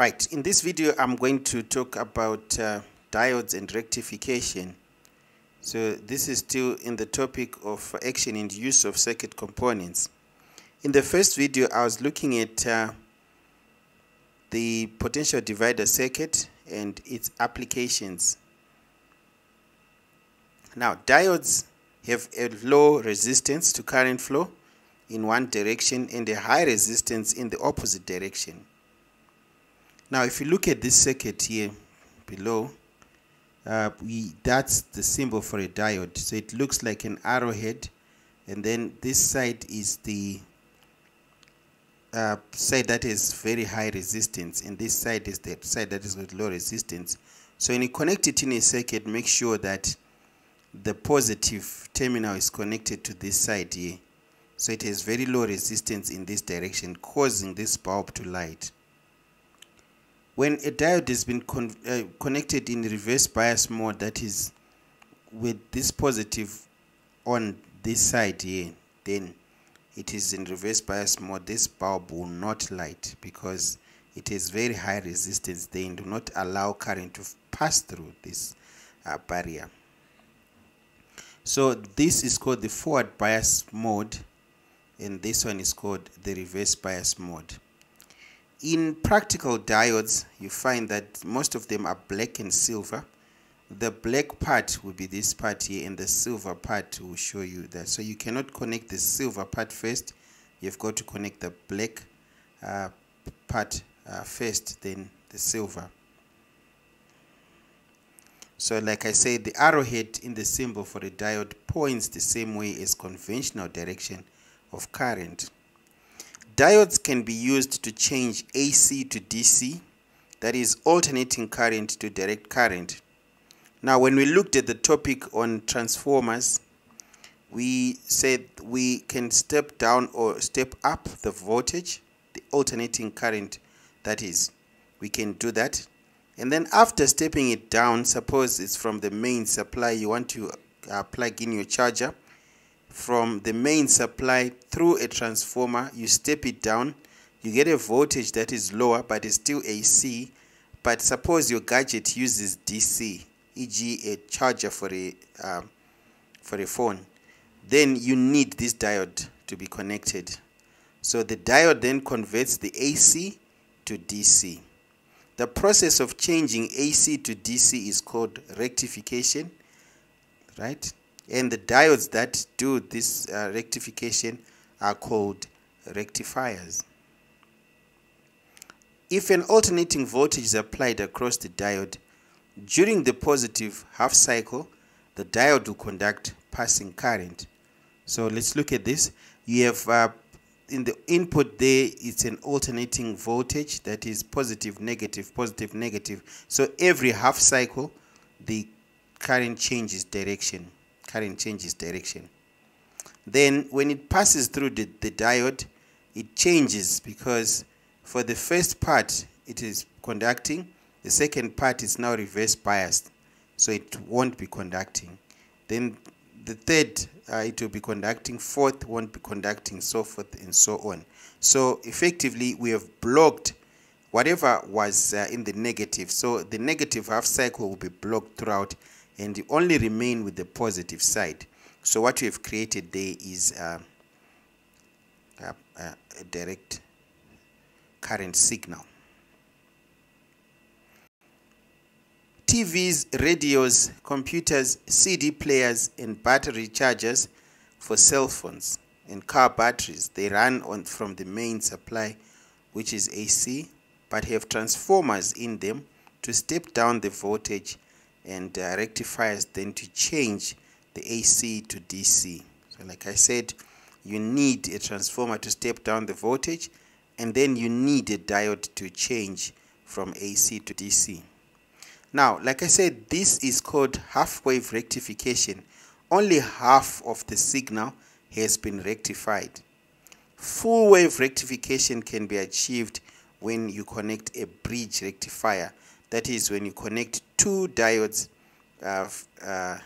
Right, in this video I'm going to talk about uh, diodes and rectification. So this is still in the topic of action and use of circuit components. In the first video I was looking at uh, the potential divider circuit and its applications. Now diodes have a low resistance to current flow in one direction and a high resistance in the opposite direction. Now, if you look at this circuit here below, uh, we that's the symbol for a diode. So it looks like an arrowhead, and then this side is the uh, side that is very high resistance, and this side is the side that is with low resistance. So when you connect it in a circuit, make sure that the positive terminal is connected to this side here. So it has very low resistance in this direction, causing this bulb to light. When a diode has been con uh, connected in reverse bias mode, that is with this positive on this side here, then it is in reverse bias mode, this bulb will not light because it has very high resistance. They do not allow current to pass through this uh, barrier. So this is called the forward bias mode and this one is called the reverse bias mode. In practical diodes, you find that most of them are black and silver. The black part will be this part here and the silver part will show you that. So you cannot connect the silver part first. You've got to connect the black uh, part uh, first, then the silver. So like I said, the arrowhead in the symbol for the diode points the same way as conventional direction of current. Diodes can be used to change AC to DC, that is alternating current to direct current. Now when we looked at the topic on transformers, we said we can step down or step up the voltage, the alternating current that is. We can do that. And then after stepping it down, suppose it's from the main supply, you want to uh, plug in your charger from the main supply through a transformer you step it down you get a voltage that is lower but it's still AC but suppose your gadget uses DC e.g. a charger for a um, for a phone then you need this diode to be connected so the diode then converts the AC to DC the process of changing AC to DC is called rectification right and the diodes that do this uh, rectification are called rectifiers. If an alternating voltage is applied across the diode, during the positive half cycle, the diode will conduct passing current. So let's look at this. You have uh, in the input there, it's an alternating voltage that is positive, negative, positive, negative. So every half cycle, the current changes direction current changes direction. Then when it passes through the, the diode, it changes because for the first part it is conducting, the second part is now reverse biased, so it won't be conducting. Then the third uh, it will be conducting, fourth won't be conducting, so forth and so on. So effectively we have blocked whatever was uh, in the negative. So the negative half cycle will be blocked throughout and you only remain with the positive side. So what you have created there is uh, a, a, a direct current signal. TVs, radios, computers, CD players, and battery chargers for cell phones and car batteries. They run on from the main supply, which is AC, but have transformers in them to step down the voltage and uh, rectifiers then to change the AC to DC. So like I said, you need a transformer to step down the voltage and then you need a diode to change from AC to DC. Now, like I said, this is called half-wave rectification. Only half of the signal has been rectified. Full wave rectification can be achieved when you connect a bridge rectifier. That is when you connect two diodes uh, uh,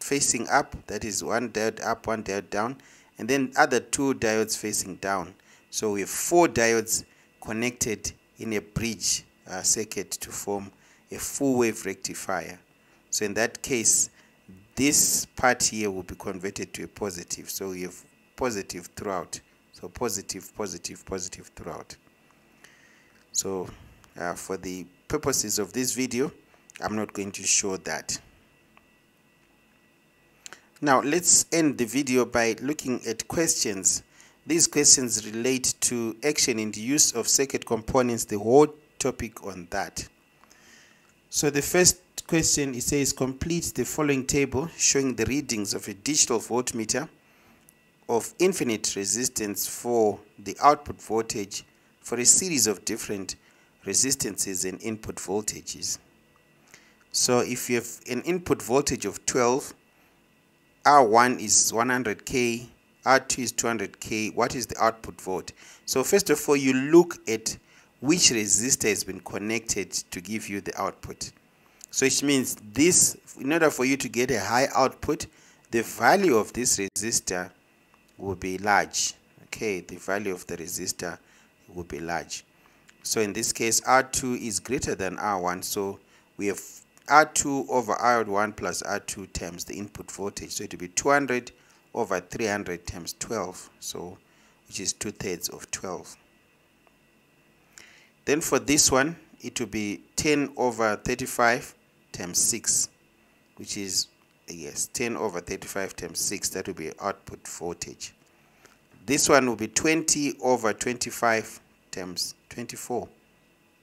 facing up, that is one diode up, one diode down, and then other two diodes facing down. So we have four diodes connected in a bridge uh, circuit to form a full wave rectifier. So in that case, this part here will be converted to a positive. So you have positive throughout. So positive, positive, positive throughout. So uh, for the purposes of this video, I'm not going to show that. Now let's end the video by looking at questions. These questions relate to action and use of circuit components, the whole topic on that. So the first question it says complete the following table showing the readings of a digital voltmeter of infinite resistance for the output voltage for a series of different resistances and input voltages. So if you have an input voltage of 12 R1 is 100k, R2 is 200k. What is the output volt? So first of all, you look at which resistor has been connected to give you the output. So it means this, in order for you to get a high output, the value of this resistor will be large. Okay, the value of the resistor will be large. So in this case, R2 is greater than R1. So we have R2 over R1 plus R2 times the input voltage. So it will be 200 over 300 times 12. So which is two thirds of 12. Then for this one, it will be 10 over 35 times 6, which is, yes, 10 over 35 times 6. That will be output voltage. This one will be 20 over 25 times 24.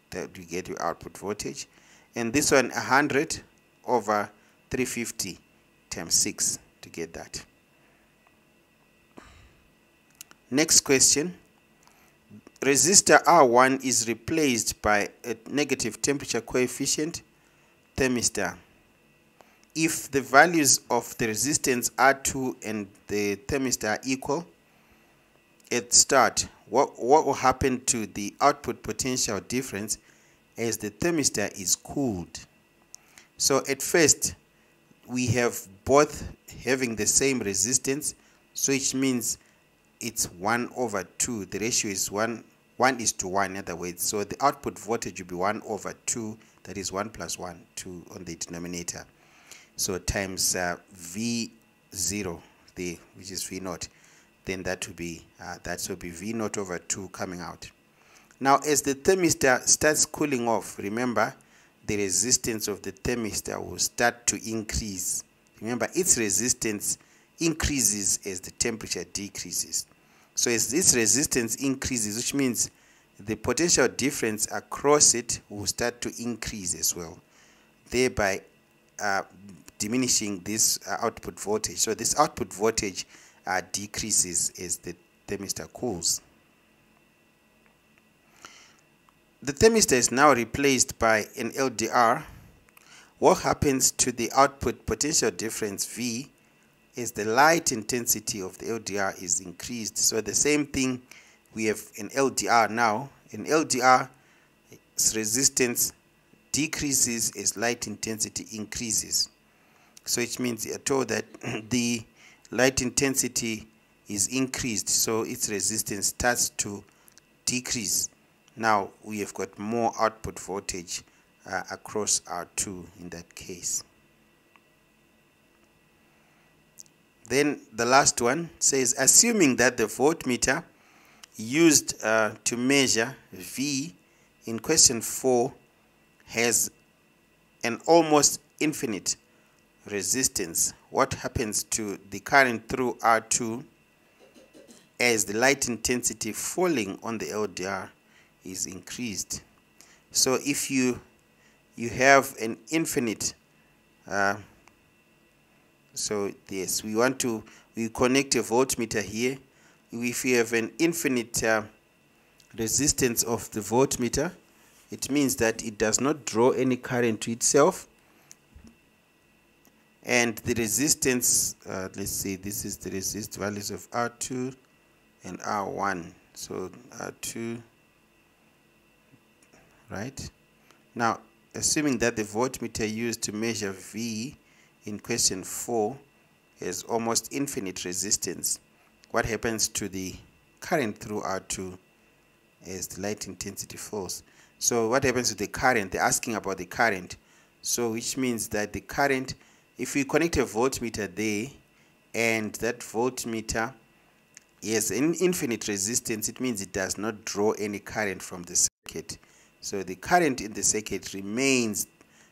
That you get your output voltage and this one 100 over 350 times 6 to get that. Next question. Resistor R1 is replaced by a negative temperature coefficient thermistor. If the values of the resistance R2 and the thermistor are equal at start, what, what will happen to the output potential difference as the thermistor is cooled. So at first, we have both having the same resistance, so which means it's 1 over 2. The ratio is 1, 1 is to 1 in other words. So the output voltage will be 1 over 2, that is 1 plus 1, 2 on the denominator. So times uh, V0, the, which is V naught, then that will be, uh, that will be V naught over 2 coming out. Now, as the thermistor starts cooling off, remember the resistance of the thermistor will start to increase. Remember, its resistance increases as the temperature decreases. So as this resistance increases, which means the potential difference across it will start to increase as well, thereby uh, diminishing this uh, output voltage. So this output voltage uh, decreases as the thermistor cools. The thermistor is now replaced by an LDR. What happens to the output potential difference V is the light intensity of the LDR is increased. So the same thing, we have an LDR now. An LDR resistance decreases as light intensity increases. So it means you're told that the light intensity is increased, so its resistance starts to decrease. Now we have got more output voltage uh, across R2 in that case. Then the last one says, assuming that the voltmeter used uh, to measure V in question 4 has an almost infinite resistance, what happens to the current through R2 as the light intensity falling on the LDR is increased. So if you you have an infinite uh, so yes we want to we connect a voltmeter here. If you have an infinite uh, resistance of the voltmeter it means that it does not draw any current to itself. And the resistance uh, let's see this is the resist values of R2 and R1 so R2 right? Now, assuming that the voltmeter used to measure V in question 4 has almost infinite resistance, what happens to the current through R2 as the light intensity falls? so what happens to the current they're asking about the current so which means that the current if we connect a voltmeter there and that voltmeter has an infinite resistance it means it does not draw any current from the circuit so the current in the circuit remains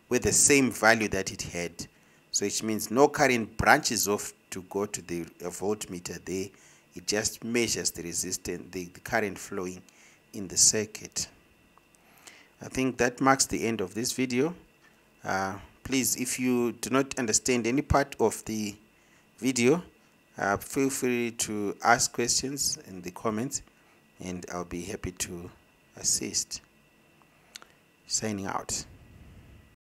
with the same value that it had so which means no current branches off to go to the voltmeter there it just measures the resistance the, the current flowing in the circuit I think that marks the end of this video. Uh, please, if you do not understand any part of the video, uh, feel free to ask questions in the comments and I'll be happy to assist. Signing out.